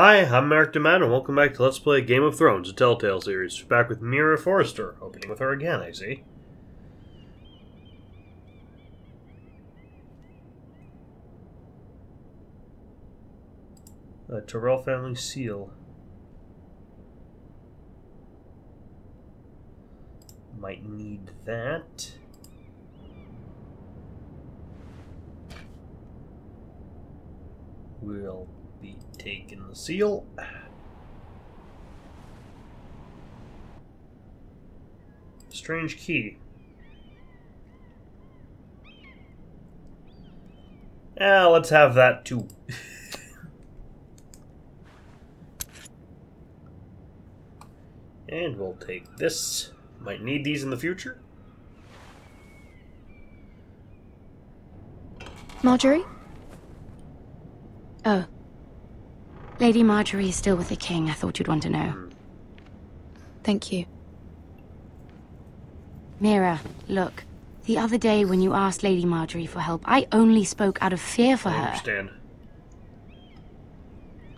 Hi, I'm Mark DeMann, and welcome back to Let's Play Game of Thrones, a Telltale series. Back with Mira Forrester, opening with her again, I see. A Tyrell family seal. Might need that. We'll be taking the seal. Strange key. Yeah, let's have that too. and we'll take this. Might need these in the future. Margaery? Oh. Lady Margaery is still with the king. I thought you'd want to know. Thank you. Mira, look. The other day when you asked Lady Margaery for help, I only spoke out of fear for I her. understand.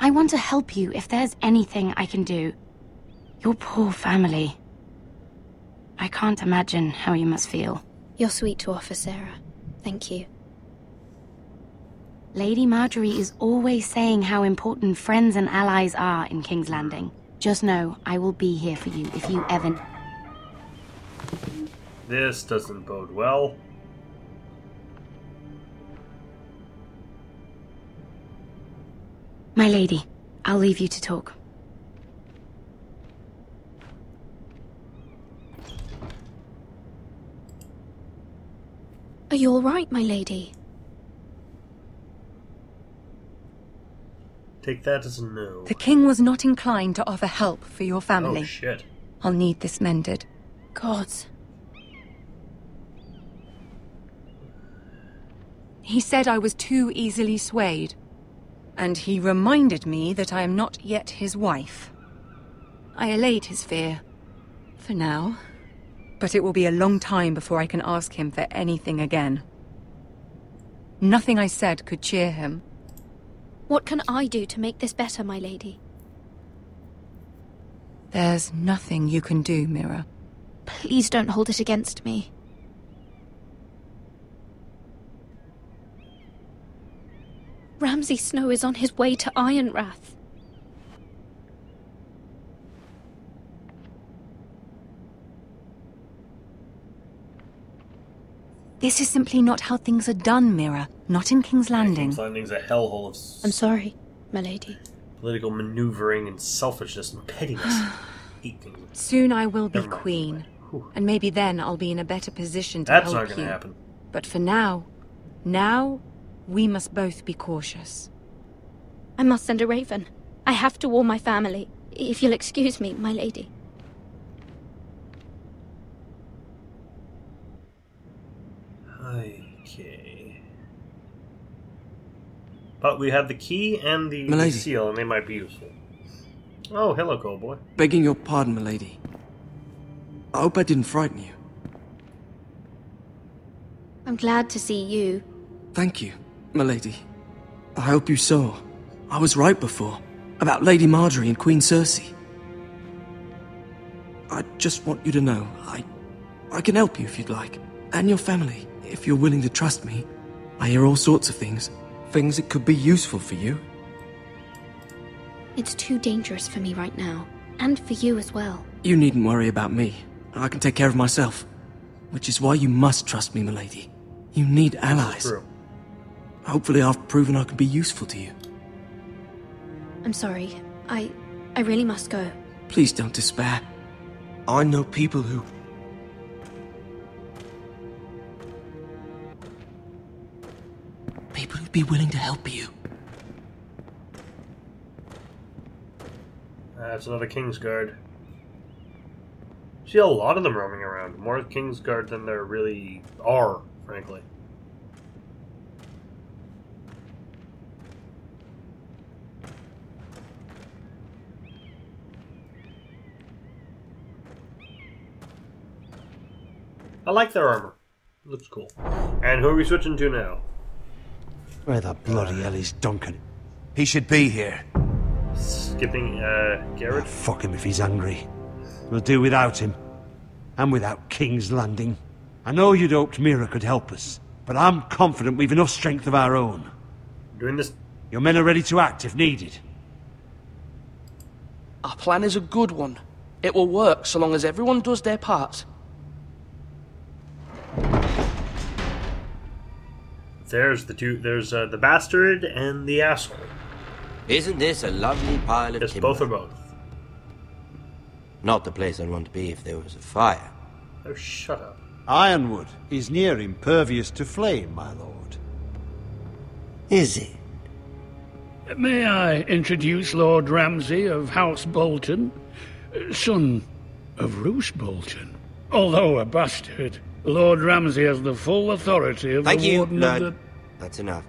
I want to help you if there's anything I can do. Your poor family. I can't imagine how you must feel. You're sweet to offer, Sera. Thank you. Lady Margaery is always saying how important friends and allies are in King's Landing. Just know, I will be here for you if you ever... This doesn't bode well. My lady, I'll leave you to talk. Are you all right, my lady? Take that as a no. The king was not inclined to offer help for your family. Oh shit. I'll need this mended. Gods. He said I was too easily swayed. And he reminded me that I am not yet his wife. I allayed his fear. For now. But it will be a long time before I can ask him for anything again. Nothing I said could cheer him. What can I do to make this better, my lady? There's nothing you can do, Mira. Please don't hold it against me. Ramsay Snow is on his way to Ironrath. This is simply not how things are done, Mira. Not in King's Landing. King's Landing's a hellhole of s- I'm sorry, my lady. political maneuvering and selfishness and pettiness. Soon I will be mind. queen. And maybe then I'll be in a better position to That's help not gonna you. happen. But for now, now, we must both be cautious. I must send a raven. I have to warn my family. If you'll excuse me, my lady. Okay. But we have the key and the, the Milady. seal, and they might be useful. Oh, hello, Cowboy. Begging your pardon, milady. I hope I didn't frighten you. I'm glad to see you. Thank you, milady. I hope you saw. I was right before. About Lady Margaery and Queen Cersei. I just want you to know, I... I can help you if you'd like. And your family, if you're willing to trust me. I hear all sorts of things. Things that could be useful for you. It's too dangerous for me right now. And for you as well. You needn't worry about me. I can take care of myself. Which is why you must trust me, milady. You need allies. True. Hopefully I've proven I can be useful to you. I'm sorry. I. I really must go. Please don't despair. I know people who... Who'd be willing to help you. Uh, That's another Kingsguard. See a lot of them roaming around. More Kingsguard than there really are, frankly. I like their armor. Looks cool. And who are we switching to now? Where the bloody hell is Duncan? He should be here. skipping uh, Gared. Fuck him if he's angry. We'll do without him. And without King's Landing. I know you'd hoped Mira could help us, but I'm confident we've enough strength of our own. Doing this. Your men are ready to act if needed. Our plan is a good one. It will work so long as everyone does their part. There's the two. There's uh, the bastard and the asshole. Isn't this a lovely pile of Yes, timber? both are both. Not the place I'd want to be if there was a fire. Oh, shut up. Ironwood is near impervious to flame, my lord. Is it? May I introduce Lord Ramsay of House Bolton, son of Roose Bolton? Although a bastard, Lord Ramsay has the full authority of Thank the you, Warden Lord. of the... That's enough.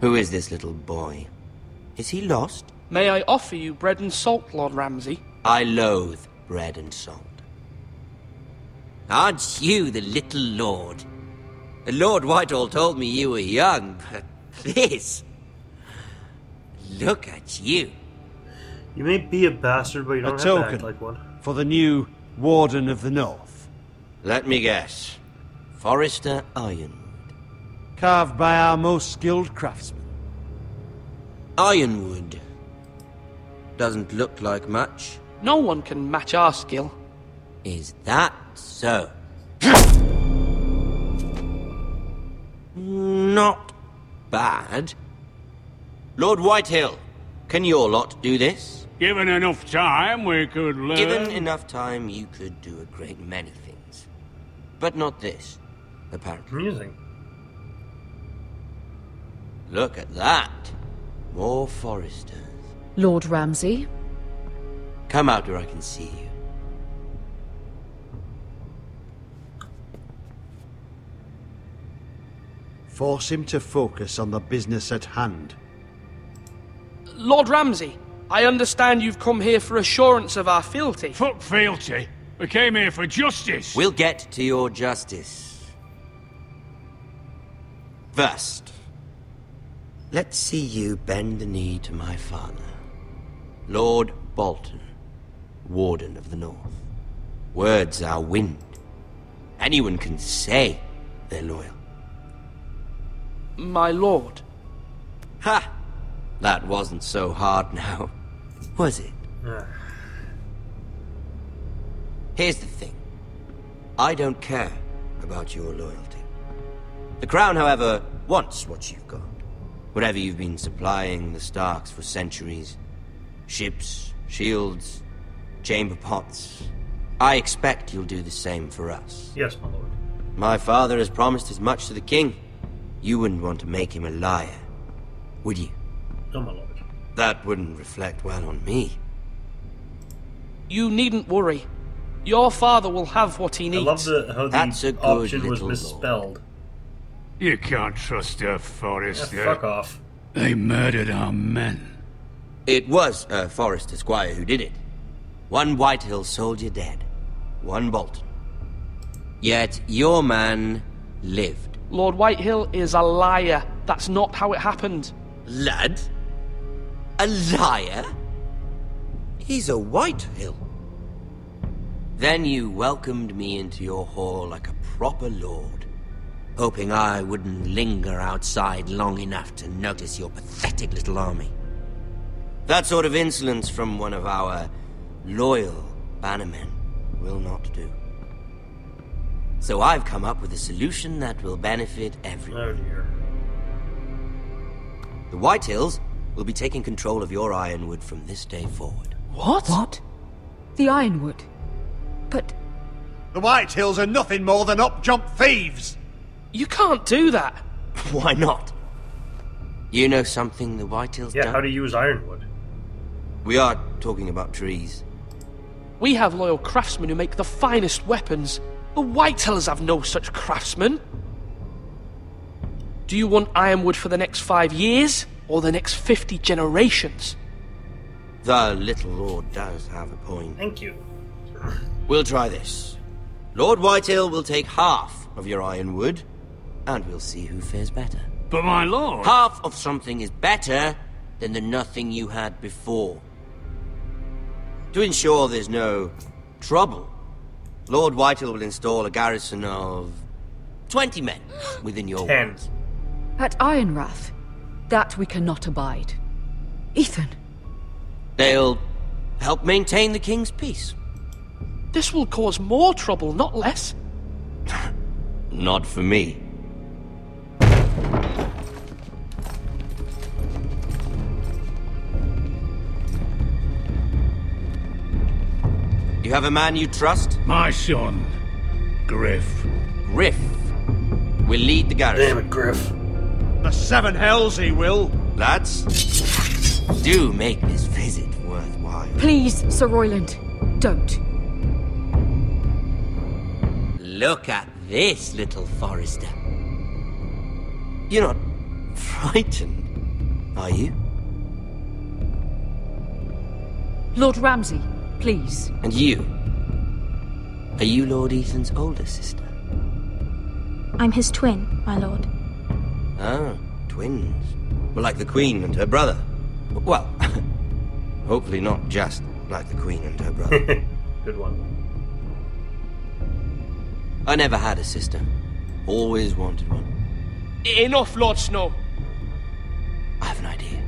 Who is this little boy? Is he lost? May I offer you bread and salt, Lord Ramsay? I loathe bread and salt. Aren't you the little lord? Lord Whitehill told me you were young, but this... Look at you. You may be a bastard, but you don't A have to act token. like one. For the new Warden of the North. Let me guess. Forrester Ironwood. Carved by our most skilled craftsmen. Ironwood. Doesn't look like much. No one can match our skill. Is that so? Not bad. Lord Whitehill, can your lot do this? Given enough time, we could learn... Given enough time, you could do a great many things. But not this, apparently. Amusing. Look at that. More foresters. Lord Ramsay, Come out where I can see you. Force him to focus on the business at hand. Lord Ramsay, I understand you've come here for assurance of our fealty. Fuck fealty. We came here for justice. We'll get to your justice. First, let's see you bend the knee to my father, Lord Bolton, Warden of the North. Words are wind. Anyone can say they're loyal. My lord. Ha! That wasn't so hard now, was it? Here's the thing. I don't care about your loyalty. The Crown, however, wants what you've got. Whatever you've been supplying the Starks for centuries. Ships, shields, chamber pots. I expect you'll do the same for us. Yes, my lord. My father has promised as much to the king. You wouldn't want to make him a liar, would you? No, my lord. That wouldn't reflect well on me. You needn't worry. Your father will have what he I needs. love the, how That's the a good option was little lord. misspelled. You can't trust a Yeah, Forrester. fuck off. They murdered our men. It was a Forrester Squire who did it. One Whitehill soldier dead. One Bolton. Yet your man lived. Lord Whitehill is a liar. That's not how it happened. Lad? A liar? He's a Whitehill. Then you welcomed me into your hall like a proper lord, hoping I wouldn't linger outside long enough to notice your pathetic little army. That sort of insolence from one of our loyal bannermen will not do. So I've come up with a solution that will benefit everyone. Oh dear. The Whitehills will be taking control of your ironwood from this day forward. What? What? The Ironwood. But The Whitehills are nothing more than up-jump thieves! You can't do that. Why not? You know something the Whitehills Yeah, don't? how to use ironwood. We are talking about trees. We have loyal craftsmen who make the finest weapons. The Whitehills have no such craftsmen. Do you want ironwood for the next five years, or the next fifty generations? The little lord does have a point. Thank you. We'll try this. Lord Whitehill will take half of your ironwood, and we'll see who fares better. But my lord... Half of something is better than the nothing you had before. To ensure there's no trouble, Lord Whitehill will install a garrison of 20 men within your Ten. walls. At Ironrath, that we cannot abide. Ethan, They'll help maintain the king's peace. This will cause more trouble, not less. Not for me. You have a man you trust? My son, Gryff. Gryff will lead the garrison. Damn it, Gryff. The seven hells he will. Lads, do make this visit worthwhile. please, Sir Royland, don't. Look at this, little Forrester. You're not frightened, are you? Lord Ramsay, please. And you? Are you Lord Ethan's older sister? I'm his twin, my lord. Ah, twins. Well, like the Queen and her brother. Well, hopefully not just like the Queen and her brother. Good one. I never had a sister. Always wanted one. Enough, Lord Snow. I have an idea.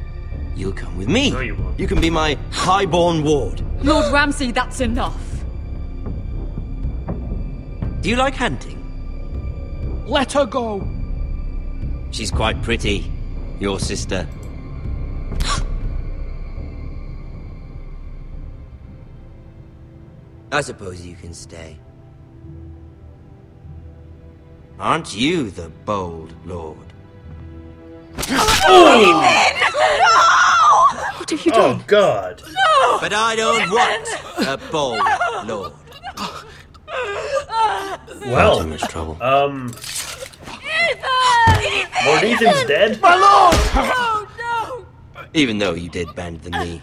You'll come with me. No, you won't. You can be my highborn ward. Lord Ramsay, that's enough. Do you like hunting? Let her go. She's quite pretty. Your sister. I suppose you can stay. Aren't you the bold lord? Oh! No! What have you done? Oh, God. No! But I don't want a bold lord. Not too Well, much trouble. um... Lord oh, Ethan's dead? Even though you did bend the knee.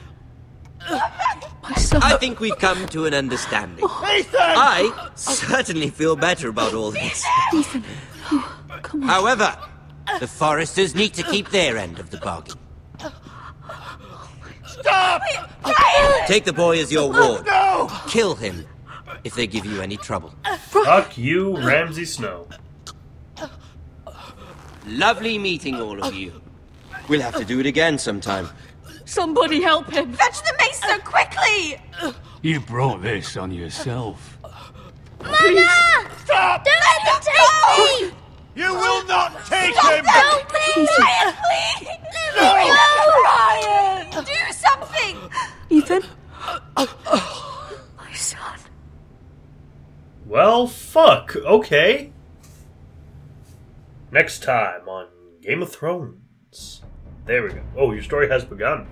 My son. I think we've come to an understanding. Oh. I certainly feel better about all this. Ethan. Oh, come on. However, the Forresters need to keep their end of the bargain. Stop! Take the boy as your ward. No! Kill him if they give you any trouble. Fuck you, Ramsay Snow. Lovely meeting all of oh. you. We'll have to do it again sometime. Somebody help him. Fetch the mace so quickly! You brought this on yourself. Mama! Stop! Don't let them take me! You will not take him! Help me! Ryan, please! No! Ryan! Do something! Ethan? My son. Well, fuck. Okay. Next time on Game of Thrones. There we go. Oh, your story has begun.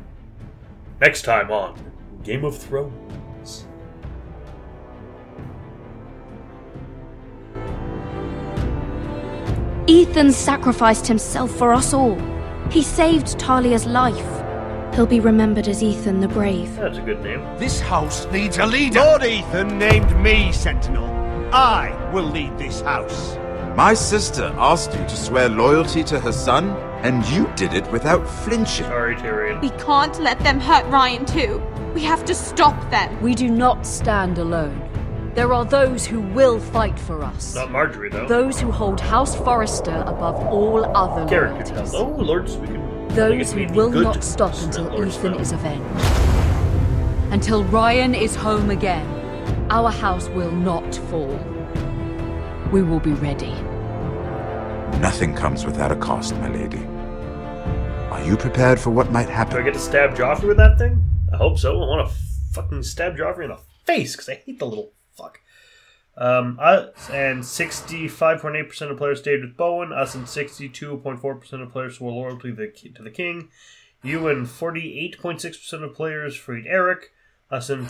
Next time on Game of Thrones. Ethan sacrificed himself for us all. He saved Talia's life. He'll be remembered as Ethan the Brave. That's a good name. This house needs a leader. Lord Ethan named me Sentinel. I will lead this house. My sister asked you to swear loyalty to her son, and you did it without flinching. Sorry, Tyrion. We can't let them hurt Ryan too. We have to stop them. We do not stand alone. There are those who will fight for us. Not Margaery, though. Those who hold House Forrester above all other Character loyalties. tell. Oh, Lords, we can. Those who will not stop until Lord Ethan Snow. is avenged. Until Ryan is home again, our house will not fall. We will be ready. Nothing comes without a cost, my lady. Are you prepared for what might happen? Do I get to stab Joffrey with that thing? I hope so. I want to fucking stab Joffrey in the face because I hate the little fuck. Um, us and 65.8% of players stayed with Bowen. Us and 62.4% of players swore loyalty to the, to the king. You and 48.6% of players freed Eric. Us and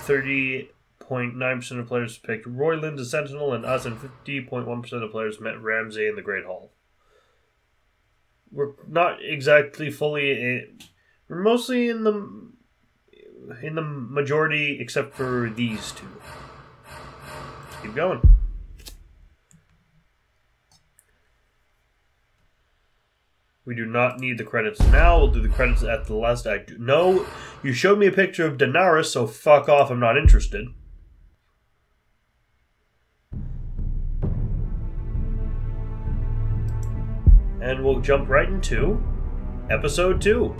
30.9% of players picked Royland as Sentinel. And us and 50.1% of players met Ramsay in the Great Hall. We're not exactly fully. In, we're mostly in the in the majority, except for these two. Keep going. We do not need the credits now. We'll do the credits at the last act. No, you showed me a picture of Daenerys, so fuck off. I'm not interested. And we'll jump right into episode two.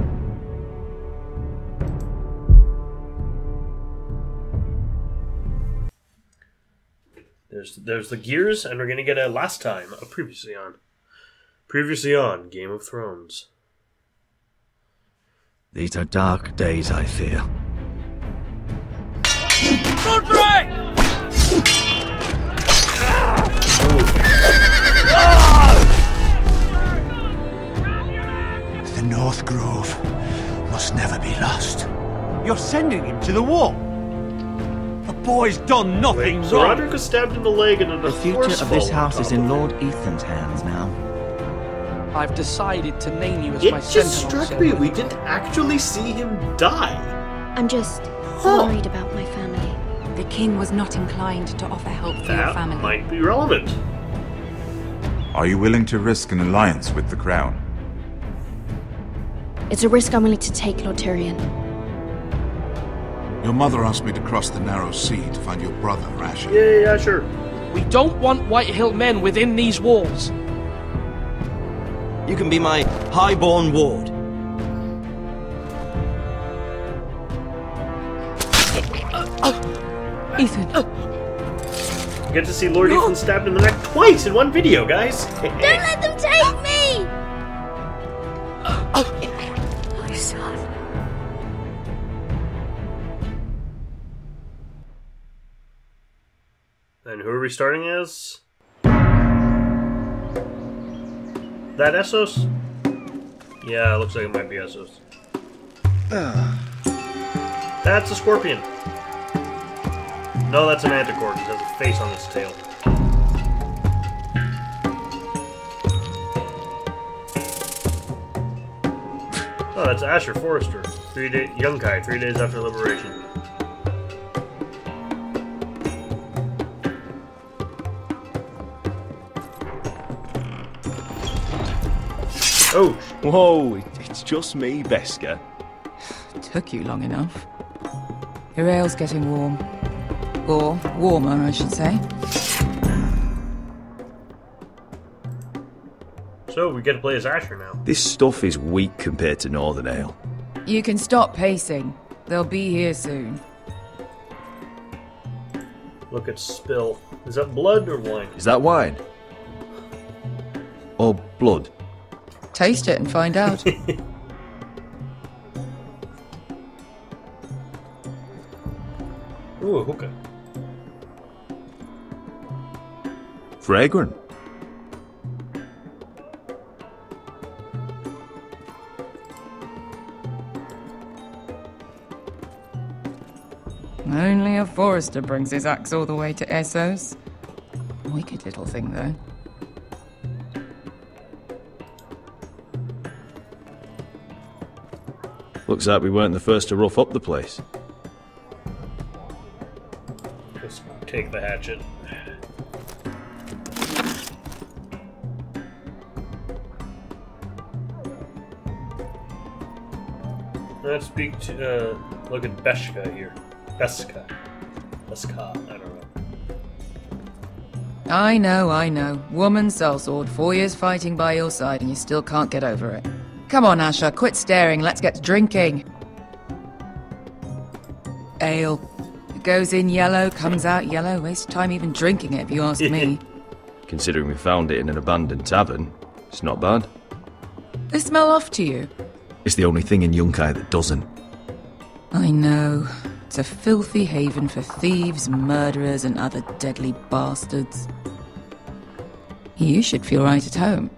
There's there's the gears, and we're gonna get a last time, a previously on, previously on Game of Thrones. These are dark days, I fear. The North Grove must never be lost. You're sending him to the war? The boy's done nothing So wrong. Roderick was stabbed in the leg and in The future of this house is in Lord Ethan's hands now. I've decided to name you as my It just struck sir. me we didn't actually see him die. I'm just worried about my family. The king was not inclined to offer help for your family. That family. might be relevant. Are you willing to risk an alliance with the Crown? It's a risk I'm willing to take, Lord Tyrion. Your mother asked me to cross the narrow sea to find your brother, Asher. Yeah, yeah, sure. We don't want Whitehill men within these walls. You can be my highborn ward. Uh, uh, Ethan. Uh. Get to see Lord Ethan stabbed in the neck twice in one video, guys. Don't let them take me! My son. and who are we starting as? That Essos? Yeah, it looks like it might be Essos. Ah. That's a scorpion. No, that's an anticore. It has a face on its tail. Oh, that's Asher Forrester. Three day Yunkai, three days after liberation. Oh, Whoa, it's just me, Beshka. Took you long enough. Your ale's getting warm. Or warmer, I should say. So we get to play as Asher now. This stuff is weak compared to Northern Ale. You can stop pacing. They'll be here soon. Look at spill. Is that blood or wine? Is that wine? Or blood? Taste it and find out. Ooh, a hookah. Fragrant. Forrester brings his axe all the way to Essos. Wicked little thing, though. Looks like we weren't the first to rough up the place. Let's take the hatchet. Let's speak to, uh, look at Beshka here. I don't know. I know, I know. Woman sellsword, four years fighting by your side, and you still can't get over it. Come on, Asher, quit staring. Let's get to drinking. Ale. It goes in yellow, comes out yellow. Waste time even drinking it, if you ask me. Considering we found it in an abandoned tavern, it's not bad. They smell off to you. It's the only thing in Yunkai that doesn't. I know. It's a filthy haven for thieves, murderers, and other deadly bastards. You should feel right at home.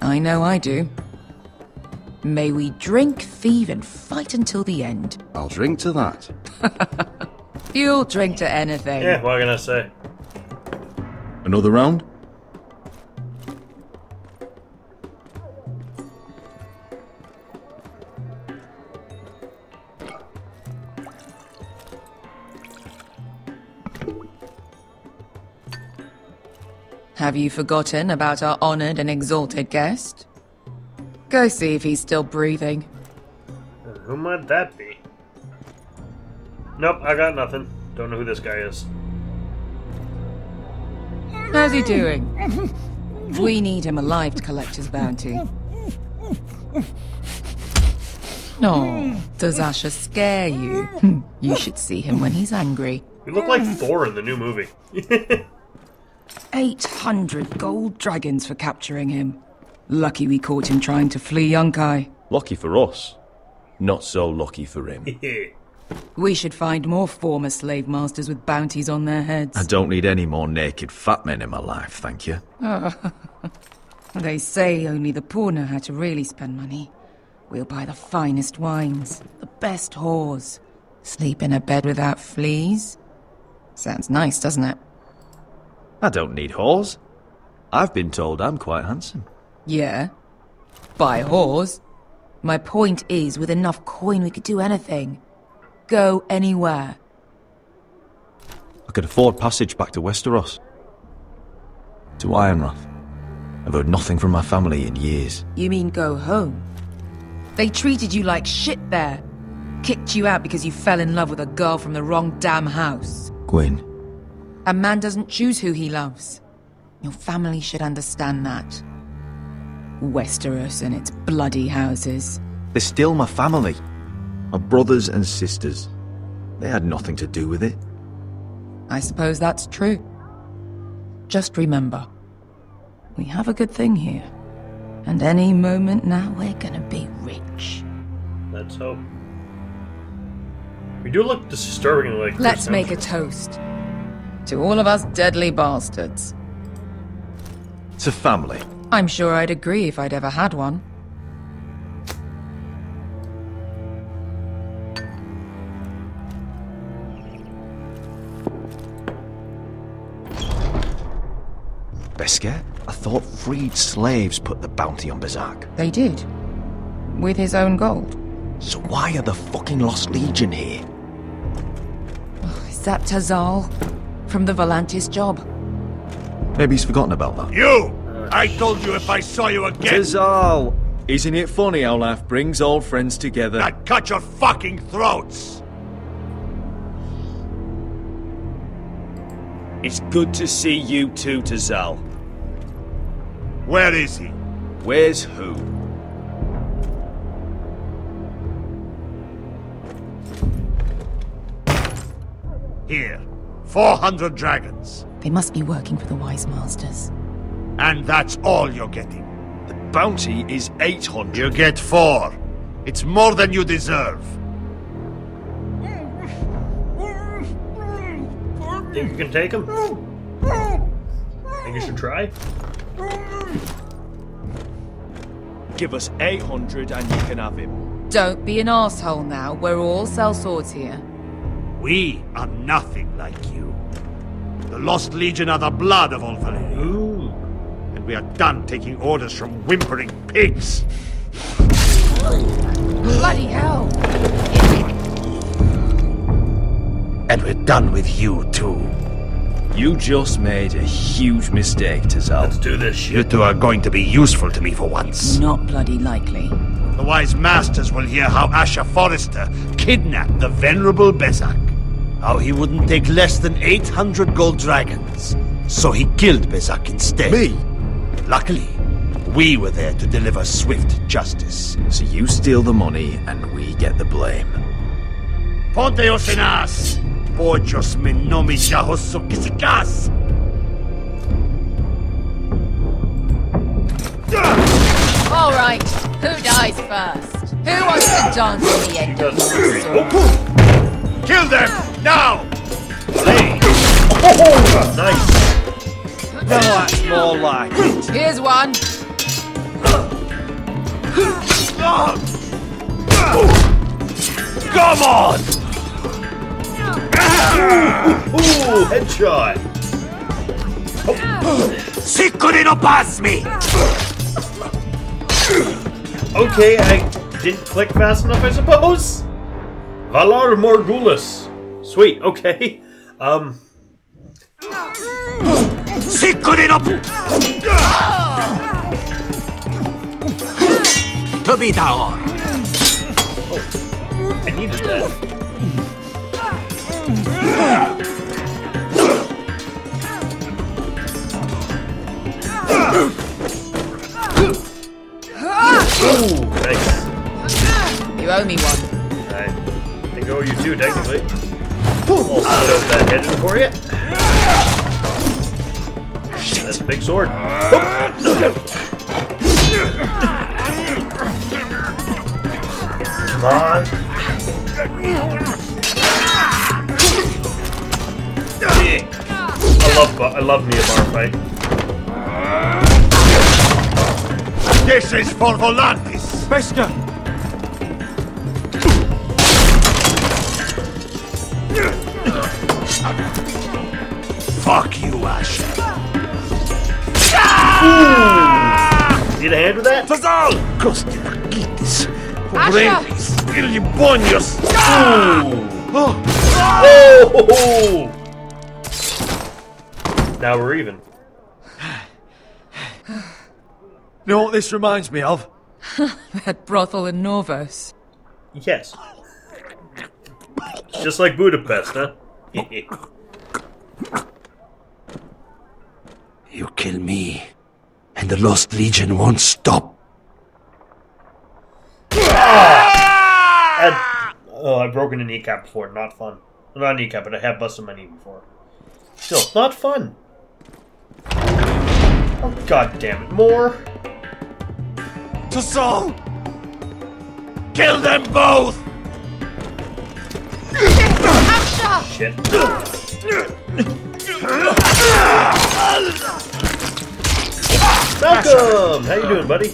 I know I do. May we drink, thieve, and fight until the end. I'll drink to that. You'll drink to anything. Yeah, what can I say? Another round? Have you forgotten about our honored and exalted guest? Go see if he's still breathing. Who might that be? Nope, I got nothing. Don't know who this guy is. How's he doing? We need him alive to collect his bounty. No, does Asher scare you? You should see him when he's angry. You look like Thor in the new movie. 800 gold dragons for capturing him. Lucky we caught him trying to flee Yunkai. Lucky for us. Not so lucky for him. We should find more former slave masters with bounties on their heads. I don't need any more naked fat men in my life, thank you. they say only the poor know how to really spend money. We'll buy the finest wines, the best whores, sleep in a bed without fleas. Sounds nice, doesn't it? I don't need whores. I've been told I'm quite handsome. Yeah. Buy whores. My point is, with enough coin, we could do anything. Go anywhere. I could afford passage back to Westeros. To Ironrath. I've heard nothing from my family in years. You mean go home? They treated you like shit there. Kicked you out because you fell in love with a girl from the wrong damn house. Gwyn, A man doesn't choose who he loves. Your family should understand that. Westeros and its bloody houses. they're still my family. My brothers and sisters. They had nothing to do with it. I suppose that's true. Just remember, we have a good thing here. And any moment now, we're gonna be rich. Let's hope. We do look disturbingly like. Let's make a Hemsworth. toast. To all of us deadly bastards. To family. I'm sure I'd agree if I'd ever had one. Beshka, I thought freed slaves put the bounty on Bezzaq. They did. With his own gold. So why are the fucking Lost Legion here? Is that Tazal? From the Volantis job? Maybe he's forgotten about that. You! I told you if I saw you again. Tazal! Isn't it funny how life brings old friends together? I'd cut your fucking throats! It's good to see you too, Tazal. Where is he? Where's who? Here. 400 dragons. They must be working for the Wise Masters. And that's all you're getting. The bounty is 800. You get four. It's more than you deserve. Think you can take him? Think you should try? Give us 800 and you can have him. Don't be an asshole now. We're all sell swords here. We are nothing like you. The Lost Legion are the blood of all Valyria. And we are done taking orders from whimpering pigs. Bloody hell! And we're done with you too. You just made a huge mistake, Tazal. Let's do this You two are going to be useful to me for once. Not bloody likely. The wise masters will hear how Asher Forrester kidnapped the venerable Bezzaq. How he wouldn't take less than 800 gold dragons. So he killed Bezzaq instead. Me? Luckily, we were there to deliver swift justice. So you steal the money and we get the blame. Ponteos en as! Pojos me nomi jahoso kisikas! All right, who dies first? Who wants to dance on the end of my sword? Kill them! Now! Oh, nice. No, that's more like it. Here's one. Come on! Ooh, headshot. Sicuri no pass me! Okay, I didn't click fast enough, I suppose. Valar Morghulis. Sweet, okay. Um, Sicuri no... to be down. I needed that. Ooh, nice. You owe me one. I think I owe you two, technically. Split that head for you. That's a big sword. Come on. I love I love me a bar fight. This is for Volantis. Bester! Fuck you, Asher. Need a hand with that? Tazal! Kosti Pakitis. Asher! Pobrenis. Ilibonios. Oh! Now we're even. You know what this reminds me of? that brothel in Norvos. Yes. Just like Budapest, huh? You kill me, and the Lost Legion won't stop. I, oh, I've broken a kneecap before. Not fun. Not a kneecap, but I have busted my knee before. Still, not fun. Oh, god damn it. More? Tazal! Kill them both! Shit. Malcolm! How you doing, buddy?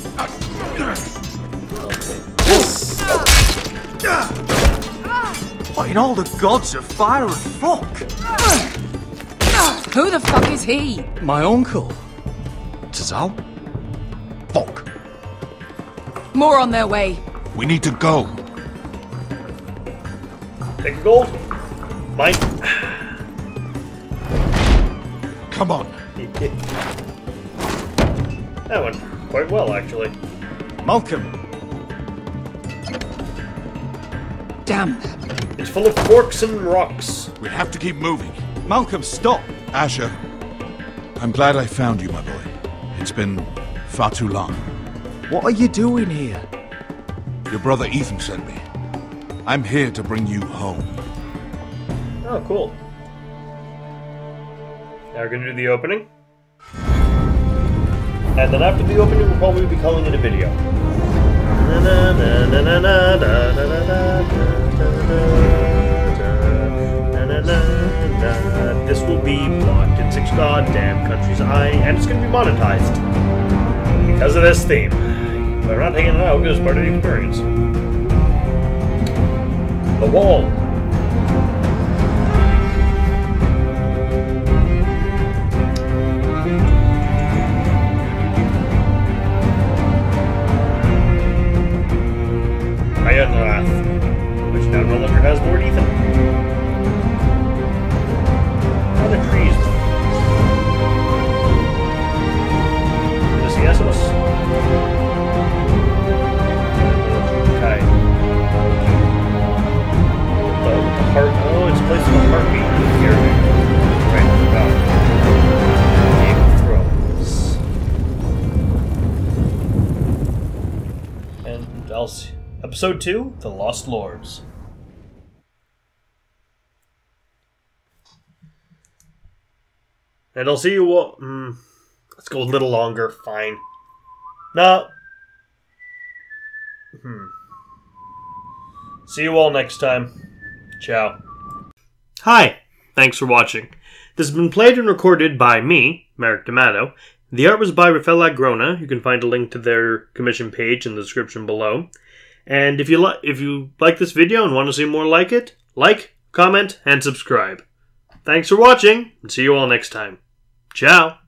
What in all the gods of fire and fuck? Who the fuck is he? My uncle. Tazal? Fuck. More on their way. We need to go. Take a gold. Mine. Come on. that went quite well, actually. Malcolm. Damn. It's full of forks and rocks. We have to keep moving. Malcolm, stop. Asher, I'm glad I found you, my boy. It's been far too long. What are you doing here? Your brother Ethan sent me. I'm here to bring you home. Oh, cool. Now we're gonna do the opening. And then after the opening, we'll probably be calling it a video. This will be blocked in six goddamn countries. I and it's gonna be monetized because of this theme. But we're not it out it's part of the experience. The wall. Ironrath, uh, which now no longer has Lord Ethan. Episode 2 The Lost Lords. And I'll see you all. Mm, let's go a little longer. Fine. No. Hmm. See you all next time. Ciao. Hi. Thanks for watching. This has been played and recorded by me, Merrick D'Amato. The art was by Rafael Agrona. You can find a link to their commission page in the description below. And if you like if you like this video and want to see more like it, like, comment, and subscribe. Thanks for watching, and see you all next time. Ciao!